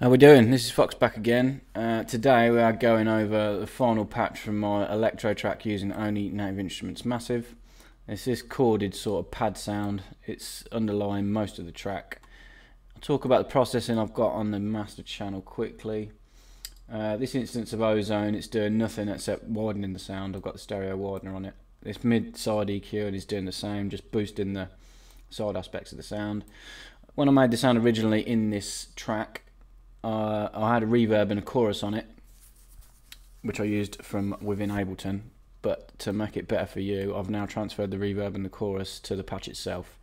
How we doing? This is Fox back again. Uh, today we are going over the final patch from my electro track using only Native Instruments Massive. It's this chorded sort of pad sound. It's underlying most of the track. I'll talk about the processing I've got on the master channel quickly. Uh, this instance of Ozone, it's doing nothing except widening the sound. I've got the stereo widener on it. This mid-side EQ and is doing the same, just boosting the side aspects of the sound. When I made the sound originally in this track, uh, I had a reverb and a chorus on it, which I used from within Ableton. But to make it better for you, I've now transferred the reverb and the chorus to the patch itself.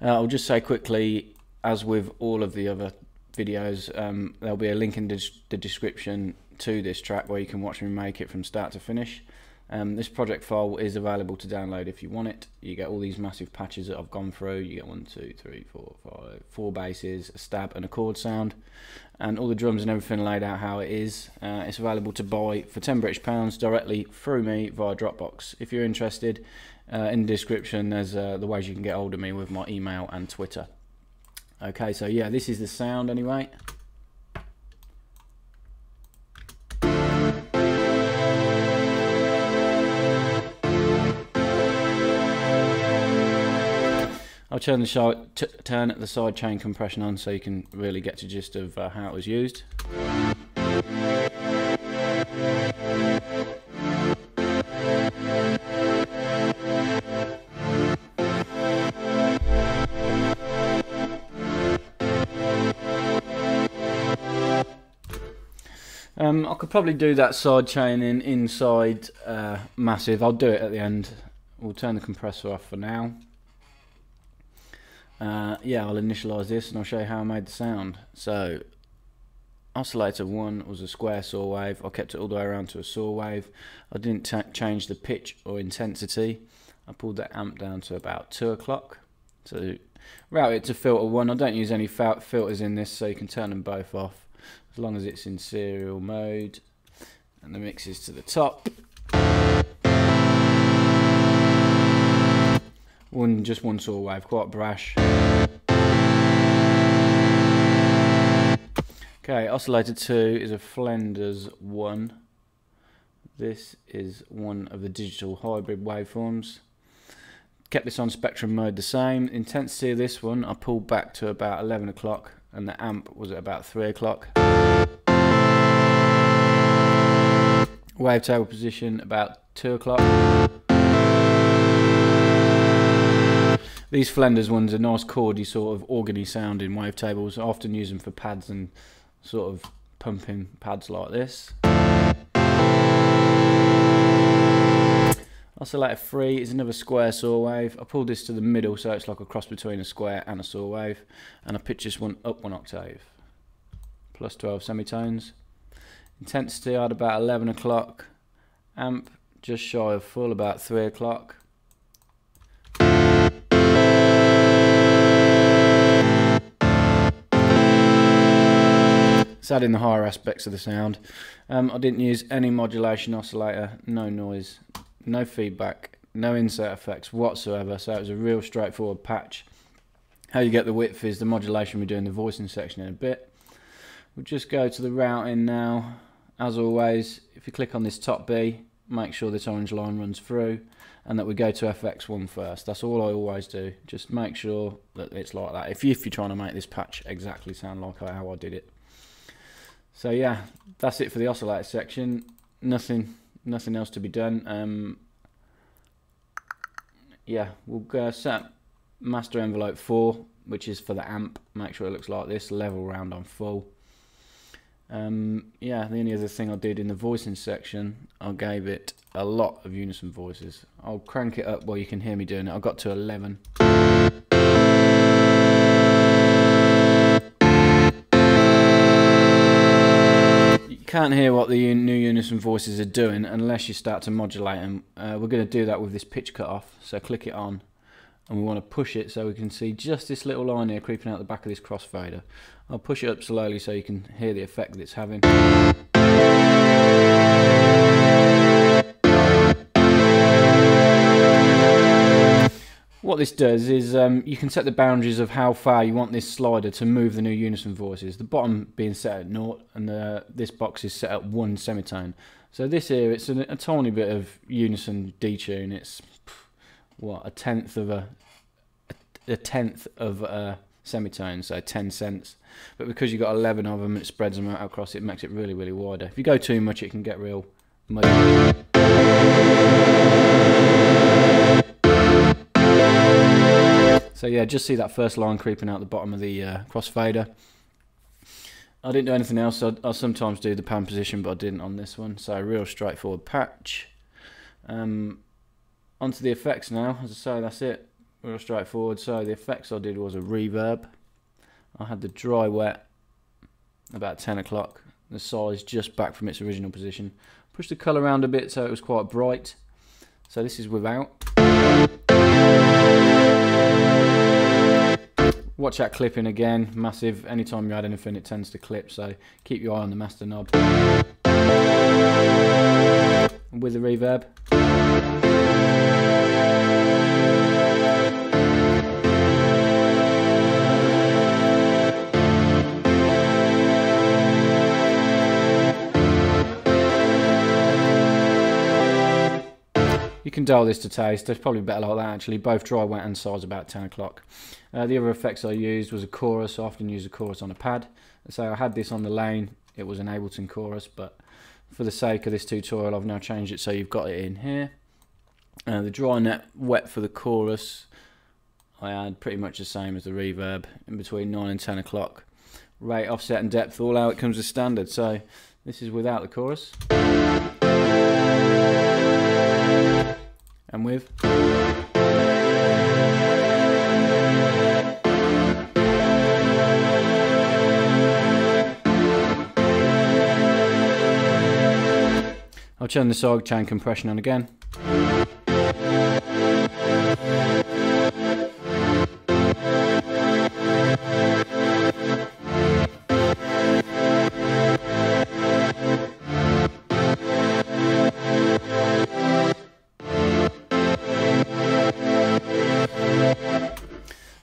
Uh, I'll just say quickly, as with all of the other videos, um, there'll be a link in the description to this track where you can watch me make it from start to finish. Um, this project file is available to download if you want it. You get all these massive patches that I've gone through. You get one, two, three, four, five, four basses, a stab and a chord sound, and all the drums and everything laid out how it is. Uh, it's available to buy for 10 British pounds directly through me via Dropbox. If you're interested, uh, in the description there's uh, the ways you can get hold of me with my email and Twitter. Okay, so yeah, this is the sound anyway. I'll turn the side, turn the side chain compression on so you can really get to gist of uh, how it was used. Um, I could probably do that side chaining inside uh, massive. I'll do it at the end. We'll turn the compressor off for now. Uh, yeah, I'll initialize this and I'll show you how I made the sound. So, oscillator 1 was a square saw wave. I kept it all the way around to a saw wave. I didn't change the pitch or intensity. I pulled that amp down to about 2 o'clock. So, route it to filter 1. I don't use any filters in this, so you can turn them both off as long as it's in serial mode. And the mix is to the top. One just one saw wave, quite brash. Okay, oscillator 2 is a Flenders 1. This is one of the digital hybrid waveforms. Kept this on spectrum mode the same. Intensity of this one I pulled back to about 11 o'clock and the amp was at about 3 o'clock. Wavetable position about 2 o'clock. These Flenders ones are nice chordy sort of organy sounding wavetables. I often use them for pads and sort of pumping pads like this. Oscillator 3 is another square saw wave. I pulled this to the middle so it's like a cross between a square and a saw wave. And I pitched this one up one octave. Plus 12 semitones. Intensity I had about 11 o'clock. Amp just shy of full about 3 o'clock. It's adding the higher aspects of the sound. Um, I didn't use any modulation oscillator, no noise, no feedback, no insert effects whatsoever, so it was a real straightforward patch. How you get the width is the modulation we do in the voicing section in a bit. We'll just go to the routing now. As always, if you click on this top B, make sure this orange line runs through and that we go to FX1 first. That's all I always do. Just make sure that it's like that. If, you, if you're trying to make this patch exactly sound like how I did it. So yeah, that's it for the oscillator section. Nothing, nothing else to be done. Um, yeah, we'll go set master envelope 4, which is for the amp. Make sure it looks like this, level round on full. Um, yeah, the only other thing I did in the voicing section, I gave it a lot of unison voices. I'll crank it up while you can hear me doing it. I got to 11. Can't hear what the new unison voices are doing unless you start to modulate them. Uh, we're going to do that with this pitch cut off. So click it on and we want to push it so we can see just this little line here creeping out the back of this crossfader. I'll push it up slowly so you can hear the effect that it's having. What this does is um, you can set the boundaries of how far you want this slider to move the new unison voices. The bottom being set at naught and the, this box is set at one semitone. So this here, it's a, a tiny bit of unison detune. It's what a tenth of a a tenth of a semitone, so 10 cents. But because you've got 11 of them, it spreads them out across, it makes it really, really wider. If you go too much, it can get real muddy. So yeah, just see that first line creeping out the bottom of the uh, crossfader. I didn't do anything else. I, I sometimes do the pan position, but I didn't on this one. So real straightforward patch. Um, onto the effects now. As I say, that's it. Real straightforward. So the effects I did was a reverb. I had the dry wet about 10 o'clock. The size just back from its original position. Pushed the colour around a bit so it was quite bright. So this is without. Watch that clipping again, massive. Anytime you add anything, it tends to clip, so keep your eye on the master knob. With the reverb. You can dial this to taste. It's probably better like that actually. Both dry, wet and size about 10 o'clock. Uh, the other effects I used was a chorus. I often use a chorus on a pad. So I had this on the lane. It was an Ableton chorus, but for the sake of this tutorial, I've now changed it so you've got it in here. Uh, the dry net wet for the chorus, I had pretty much the same as the reverb in between 9 and 10 o'clock. Rate, offset and depth, all how it comes as standard. So this is without the chorus and with. I'll turn the side chain compression on again.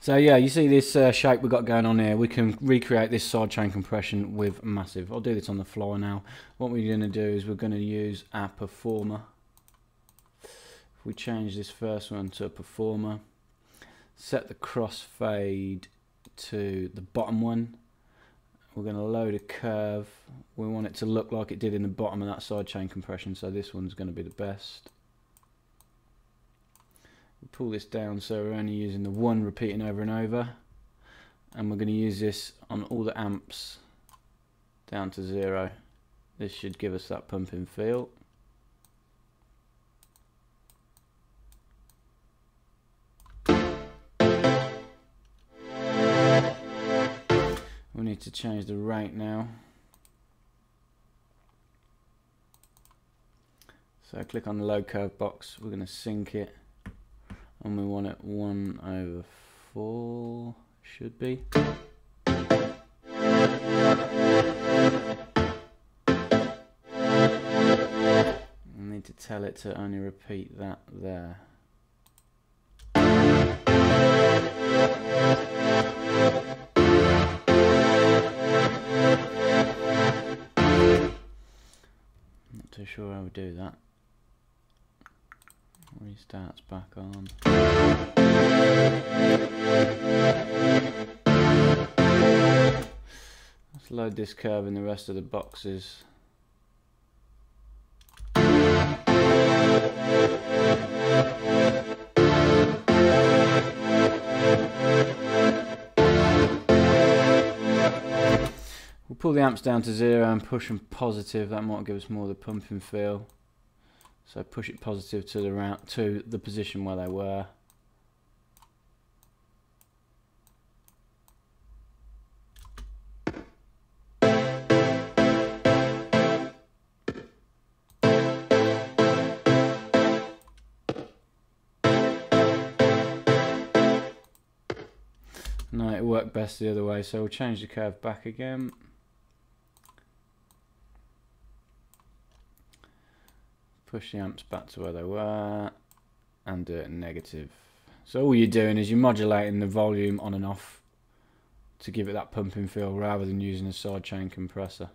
So yeah, you see this uh, shape we've got going on here. We can recreate this side chain compression with Massive. I'll do this on the fly now. What we're going to do is we're going to use our Performer. If we change this first one to a Performer, set the crossfade to the bottom one. We're going to load a curve. We want it to look like it did in the bottom of that side chain compression, so this one's going to be the best pull this down so we're only using the one repeating over and over. And we're going to use this on all the amps down to zero. This should give us that pumping feel. We need to change the rate now. So click on the low curve box. We're going to sync it and we want it 1 over 4 should be. I need to tell it to only repeat that there. Not too sure how we do that restarts back on. Let's load this curve in the rest of the boxes. We'll pull the amps down to zero and push them positive, that might give us more of the pumping feel. So push it positive to the route to the position where they were. No, it worked best the other way, so we'll change the curve back again. Push the amps back to where they were and do it negative So all you're doing is you're modulating the volume on and off to give it that pumping feel rather than using a sidechain compressor.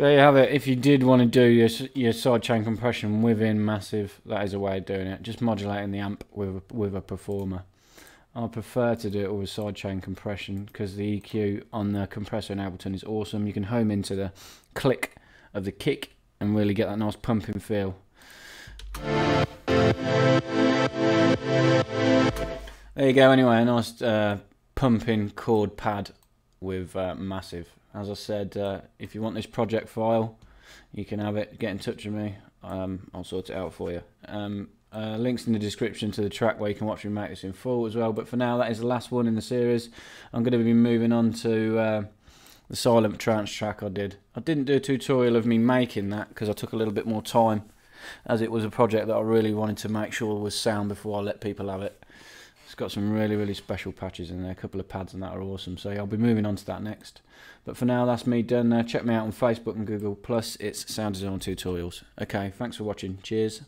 There you have it. If you did want to do your your sidechain compression within Massive, that is a way of doing it. Just modulating the amp with a, with a performer. I prefer to do it with sidechain compression because the EQ on the compressor in Ableton is awesome. You can home into the click of the kick and really get that nice pumping feel. There you go. Anyway, a nice uh, pumping chord pad with uh, Massive. As I said, uh, if you want this project file, you can have it. Get in touch with me. Um, I'll sort it out for you. Um, uh, links in the description to the track where you can watch me make this in full as well. But for now, that is the last one in the series. I'm going to be moving on to uh, the silent trance track I did. I didn't do a tutorial of me making that because I took a little bit more time as it was a project that I really wanted to make sure was sound before I let people have it. It's got some really, really special patches in there. A couple of pads and that are awesome. So I'll be moving on to that next. But for now, that's me done. Uh, check me out on Facebook and Google. Plus, it's Sound Design Tutorials. Okay, thanks for watching. Cheers.